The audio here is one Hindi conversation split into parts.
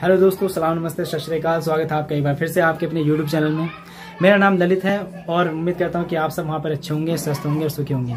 हेलो दोस्तों, सलाम नमस्ते, सत श्रीकाल स्वागत है आपका एक बार फिर से आपके अपने यूट्यूब चैनल में। मेरा नाम ललित है और उम्मीद करता हूँ कि आप सब वहाँ पर अच्छे होंगे, स्वस्थ होंगे और सुखी होंगे।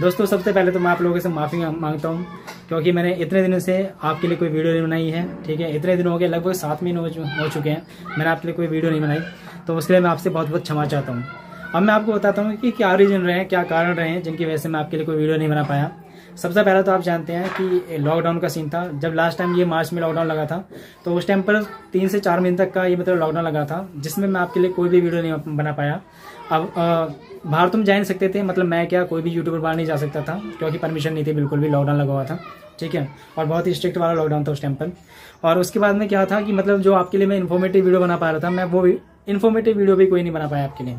दोस्तों, सबसे पहले तो मैं आप लोगों से माफ़ी माँगता हूँ, क्योंकि मैंने इतने दिनों से आपके लिए कोई वीडियो नहीं बनाई है, ठीक है? इतने दिन हो गए, लगभग सात महीने हो चुके हैं, मैंने आपके लिए कोई वीडियो नहीं बनाई तो उसके लिए मैं आपसे बहुत बहुत क्षमा चाहता हूँ। अब मैं आपको बताता हूँ कि क्या रीजन रहे हैं क्या कारण रहे हैं जिनकी वजह से मैं आपके लिए कोई वीडियो नहीं बना पाया। सबसे पहला तो आप जानते हैं कि लॉकडाउन का सीन था। जब लास्ट टाइम ये मार्च में लॉकडाउन लगा था तो उस टाइम पर तीन से चार महीने तक का ये मतलब लॉकडाउन लगा था, जिसमें मैं आपके लिए कोई भी वीडियो नहीं बना पाया। अब बाहर तुम जा नहीं सकते थे मतलब मैं क्या कोई भी यूट्यूबर बाहर नहीं जा सकता था, क्योंकि परमिशन नहीं थी, बिल्कुल भी लॉकडाउन लगा हुआ था, ठीक है? और बहुत ही स्ट्रिक्ट वाला लॉकडाउन था उस टाइम पर। और उसके बाद में क्या था कि मतलब जो आपके लिए मैं इन्फॉर्मेटिव वीडियो बना पा रहा था, मैं वो भी इन्फॉर्मेटिव वीडियो भी कोई नहीं बना पाया आपके लिए।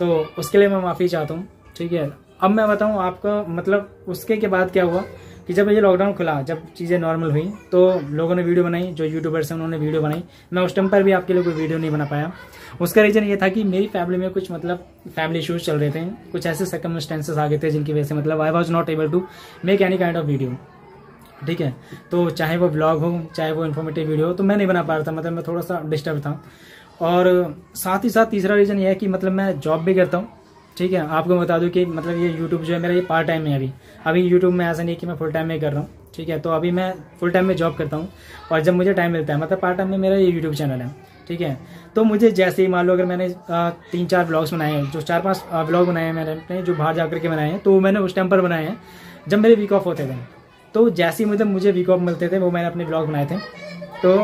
तो उसके लिए मैं माफ़ी चाहता हूँ, ठीक है? अब मैं बताऊँ आपका मतलब उसके के बाद क्या हुआ कि जब ये लॉकडाउन खुला, जब चीज़ें नॉर्मल हुई तो लोगों ने वीडियो बनाई, जो यूट्यूबर्स हैं, उन्होंने वीडियो बनाई। मैं उस टाइम पर भी आपके लिए कोई वीडियो नहीं बना पाया। उसका रीज़न ये था कि मेरी फैमिली में कुछ मतलब फैमिली इशूज़ चल रहे थे। कुछ ऐसे सर्कमस्टेंसेस आ गए थे जिनकी वजह से मतलब I was not able to make any kind of video ठीक है? तो चाहे वो ब्लॉग हो, चाहे वो इन्फॉर्मेटिव वीडियो हो तो मैं नहीं बना पा रहा था। मतलब मैं थोड़ा सा डिस्टर्ब था। और साथ ही साथ तीसरा रीज़न ये है कि मतलब मैं जॉब भी करता हूँ, ठीक है? आपको बता दूँ कि मतलब ये यूट्यूब जो है मेरा ये पार्ट टाइम है अभी। अभी यूट्यूब में ऐसा नहीं कि मैं फुल टाइम में कर रहा हूँ, ठीक है? तो अभी मैं फुल टाइम में जॉब करता हूँ और जब मुझे टाइम मिलता है मतलब पार्ट टाइम में मेरा ये यूट्यूब चैनल है, ठीक है? तो मुझे जैसे ही मान लो अगर मैंने तीन चार ब्लॉग्स बनाए हैं, जो चार पाँच ब्लॉग बनाए हैं मैंने जो बाहर जाकर के बनाए हैं तो मैंने उस टाइम पर बनाए हैं, जब मेरे वीक ऑफ़ होते थे। तो जैसे ही मतलब मुझे वीक ऑफ़ मिलते थे, वो मैंने अपने ब्लॉग बनाए थे। तो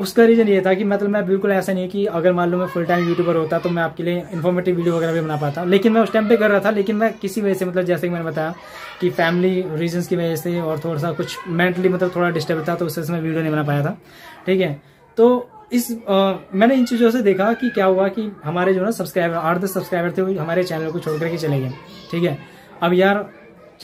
उसका रीज़न ये था कि मतलब मैं बिल्कुल ऐसा नहीं कि अगर मान लो मैं फुल टाइम यूट्यूबर होता तो मैं आपके लिए इन्फॉर्मेटिव वीडियो वगैरह भी बना पाता। लेकिन मैं उस टाइम पे कर रहा था लेकिन मैं किसी वजह से मतलब जैसे कि मैंने बताया कि फैमिली रीजंस की वजह से और थोड़ा सा कुछ मेंटली मतलब थोड़ा डिस्टर्ब था तो उससे मैं वीडियो नहीं बना पाया था। ठीक है? तो इस आ, मैंने इन चीज़ों से देखा कि क्या हुआ कि हमारे जो ना सब्सक्राइबर आठ दस सब्सक्राइबर थे हमारे चैनल को छोड़ करके चले गए। ठीक है? अब यार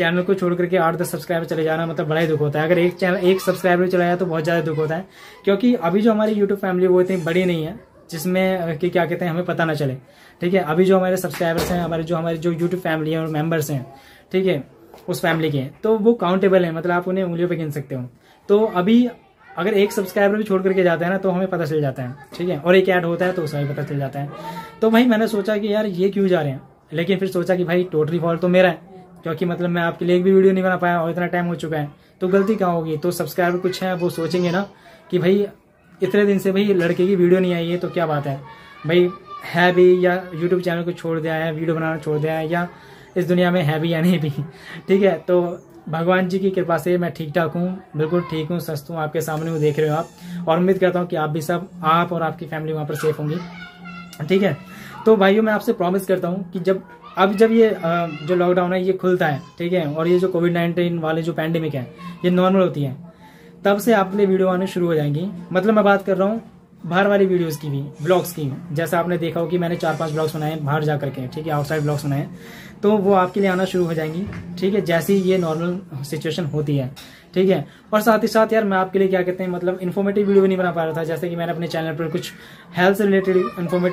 चैनल को छोड़ करके आठ दस सब्सक्राइबर चले जाना मतलब बड़ा ही दुख होता है। अगर एक चैनल, एक सब्सक्राइबर चला जाए तो बहुत ज़्यादा दुख होता है। क्योंकि अभी जो हमारी यूट्यूब फैमिली वो इतनी बड़ी नहीं है, जिसमें कि क्या कहते हैं, हमें पता ना चले। ठीक है? अभी जो हमारे सब्सक्राइबर्स हैं, हमारे जो, हमारी जो यूट्यूब फैमिली है और मेंबर्स हैं, ठीक है? उस फैमिली के तो वो काउंटेबल है मतलब आप उन्हें उंगलियों पर गिन सकते हो। तो अभी अगर एक सब्सक्राइबर भी छोड़ करके जाता है ना तो हमें पता चल जाता है, ठीक है? और एक ऐड होता है तो उसमें पता चल जाता है। तो भाई मैंने सोचा कि यार ये क्यों जा रहे हैं? लेकिन फिर सोचा कि भाई टोटली फॉल्ट तो मेरा है। क्योंकि मतलब मैं आपके लिए एक भी वीडियो नहीं बना पाया और इतना टाइम हो चुका है। तो गलती कहाँ होगी? तो सब्सक्राइबर कुछ है, वो सोचेंगे ना कि भाई, इतने दिन से भाई लड़के की वीडियो नहीं आई है तो क्या बात है? भाई, है भी या यूट्यूब चैनल को छोड़ दिया है, वीडियो बनाना छोड़ दिया है, या इस दुनिया में है भी या नहीं भी? ठीक है तो भगवान जी की कृपा से मैं ठीक ठाक हूँ, बिल्कुल ठीक हूँ सस्त हूँ, आपके सामने हूँ, देख रहे हो आप। और उम्मीद करता हूँ कि आप भी सब, आप और आपकी फैमिली वहाँ पर सेफ़ होंगी। ठीक है तो भाइयों, मैं आपसे प्रॉमिस करता हूँ कि जब अब जब ये जो लॉकडाउन है, ये खुलता है, ठीक है? और ये जो कोविड नाइन्टीन वाले जो पैंडेमिक है, ये नॉर्मल होती है, तब से आपके लिए वीडियो आने शुरू हो जाएँगी। मतलब मैं बात कर रहा हूँ बाहर वाली वीडियोस की भी ब्लॉग्स की। जैसा आपने देखा हो कि मैंने चार पाँच ब्लॉग्स बनाए बाहर जा करके, ठीक है आउटसाइड ब्लॉग्स बनाए तो वो आपके लिए आना शुरू हो जाएँगी, ठीक है, जैसी ये नॉर्मल सिचुएशन होती है, ठीक है। और साथ ही साथ यार, मैं आपके लिए क्या कहते हैं मतलब इन्फॉर्मेटिव वीडियो भी नहीं बना पा रहा था, जैसे कि मैंने अपने चैनल पर कुछ हेल्थ से रिलेटेड इन्फॉर्मेट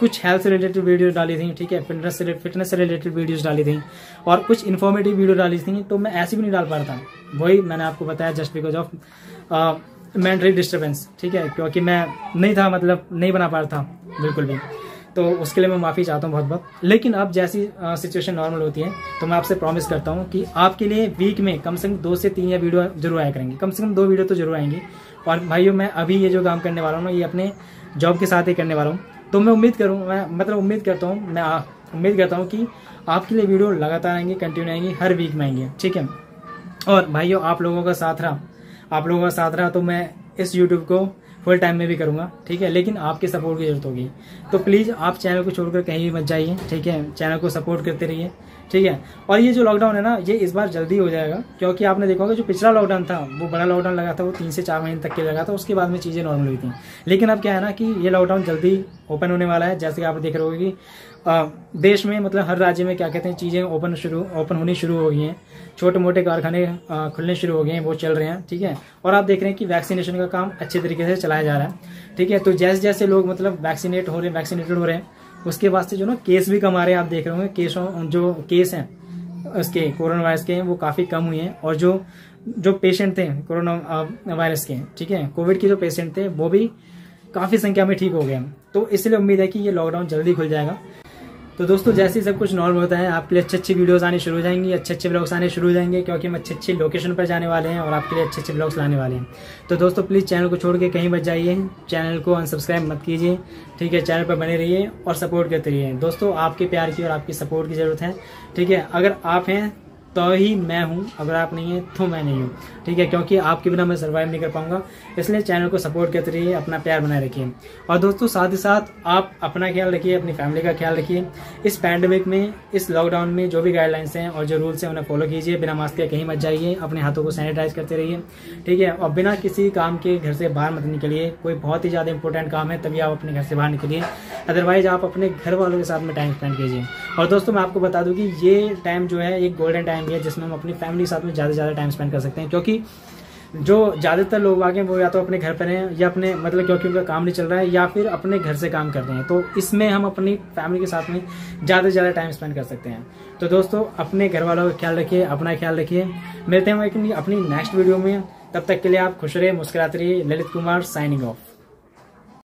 कुछ हेल्थ से रिलेटेड वीडियो डाली थी, ठीक है फिटनेस से फिटनेस से रिलेटेड वीडियोज़ डाली थी, और कुछ इन्फॉर्मेटिव वीडियो डाली थी तो मैं ऐसी भी नहीं डाल पा रहा था। वही मैंने आपको बताया just because of mentally disturbance ठीक है? क्योंकि मैं नहीं था मतलब नहीं बना पा रहा था, बिल्कुल भी। तो उसके लिए मैं माफ़ी चाहता हूँ बहुत बहुत। लेकिन अब जैसी सिचुएशन नॉर्मल होती है तो मैं आपसे प्रॉमिस करता हूँ कि आपके लिए वीक में कम से कम दो से तीन या वीडियो ज़रूर आया करेंगे। कम से कम दो वीडियो तो ज़रूर आएँगी। और भाइयों, मैं अभी ये जो काम करने वाला हूँ ये अपने जॉब के साथ ही करने वाला हूँ। तो मैं उम्मीद करूँ, मैं मतलब उम्मीद करता हूँ, मैं उम्मीद करता हूँ कि आपके लिए वीडियो लगातार आएँगे कंटिन्यू आएँगे, हर वीक में आएँगे, ठीक है? और भाइयों, आप लोगों का साथ रहा। आप लोगों का साथ रहा तो मैं इस यूट्यूब को फुल टाइम में भी करूँगा, ठीक है? लेकिन आपके सपोर्ट की ज़रूरत होगी। तो प्लीज़ आप चैनल को छोड़कर कहीं भी मत जाइए, ठीक है? चैनल को सपोर्ट करते रहिए। ठीक है? और ये जो लॉकडाउन है ना, ये इस बार जल्दी हो जाएगा, क्योंकि आपने देखा होगा जो पिछला लॉकडाउन था, वो बड़ा लॉकडाउन लगा था, वो तीन से चार महीने तक के लगा था, उसके बाद में चीज़ें नॉर्मल हुई थी। लेकिन अब क्या है ना कि ये लॉकडाउन जल्दी ओपन होने वाला है, जैसे कि आप देख रहे हो कि देश में मतलब हर राज्य में क्या कहते हैं, चीज़ें ओपन शुरू ओपन होनी शुरू हो गई हैं। छोटे मोटे कारखाने खुलने शुरू हो गए हैं, वो चल रहे हैं, ठीक है? और आप देख रहे हैं कि वैक्सीनेशन का काम अच्छे तरीके से चलाया जा रहा है, ठीक है? तो जैसे जैसे लोग मतलब वैक्सीनेट हो रहे हैं वैक्सीनेटेड हो रहे हैं उसके वास्ते जो ना केस भी कम आ रहे हैं, आप देख रहे होंगे, केस जो केस हैं, उसके, कोरोना वायरस के, वो काफ़ी कम हुए हैं। और जो जो पेशेंट थे, कोरोना वायरस के, ठीक है कोविड के जो पेशेंट थे, वो भी काफ़ी संख्या में ठीक हो गए हैं। तो इसलिए उम्मीद है कि ये लॉकडाउन जल्दी खुल जाएगा। तो दोस्तों, जैसे ही सब कुछ नॉर्मल होता है, आपके लिए अच्छे अच्छी वीडियोस आने शुरू हो जाएँगे, अच्छे अच्छे ब्लॉग्स आने शुरू हो जाएँगे, क्योंकि हम अच्छे अच्छे लोकेशन पर जाने वाले हैं और आपके लिए अच्छे अच्छे ब्लॉग्स लाने वाले हैं। तो दोस्तों प्लीज़ चैनल को छोड़ के कहीं बच जाइए चैनल को अनसब्सक्राइब मत कीजिए, ठीक है चैनल पर बने रहिए और सपोर्ट करते रहिए। दोस्तों, आपके प्यार की और आपकी सपोर्ट की ज़रूरत है, ठीक है। अगर आप हैं तो ही मैं हूँ, अगर आप नहीं है तो मैं नहीं हूँ। ठीक है? क्योंकि आपके बिना मैं सर्वाइव नहीं कर पाऊँगा। इसलिए चैनल को सपोर्ट करते रहिए अपना प्यार बनाए रखिए। और दोस्तों, साथ ही साथ आप अपना ख्याल रखिए, अपनी फैमिली का ख्याल रखिए। इस पैंडमिक में, इस लॉकडाउन में जो भी गाइडलाइंस हैं और जो रूल्स हैं, उन्हें फॉलो कीजिए। बिना मास्क के कहीं मत जाइए। अपने हाथों को सैनिटाइज करते रहिए। ठीक है? और बिना किसी काम के घर से बाहर मत निकलिए। कोई बहुत ही ज़्यादा इंपॉर्टेंट काम है, तभी आप अपने घर से बाहर निकलिए। अदरवाइज़ आप अपने घर वालों के साथ में टाइम स्पेंड कीजिए। और दोस्तों, मैं आपको बता दूँ कि ये टाइम जो है, एक गोल्डन टाइम है जिसमें हम अपनी फैमिली के साथ में ज़्यादा से ज़्यादा टाइम स्पेंड कर सकते हैं, क्योंकि जो ज़्यादातर लोग आगे वो या तो अपने घर पर हैं या अपने मतलब क्योंकि उनका काम नहीं चल रहा है या फिर अपने घर से काम कर रहे हैं तो इसमें हम अपनी फैमिली के साथ में ज़्यादा से ज़्यादा टाइम स्पेंड कर सकते हैं। तो दोस्तों, अपने घर वालों का ख्याल रखिए, अपना ख्याल रखिए। मिलते हैं अपनी नेक्स्ट वीडियो में, तब तक के लिए आप खुश रहिए, मुस्कुराते रहिए। Lalit Kumar signing of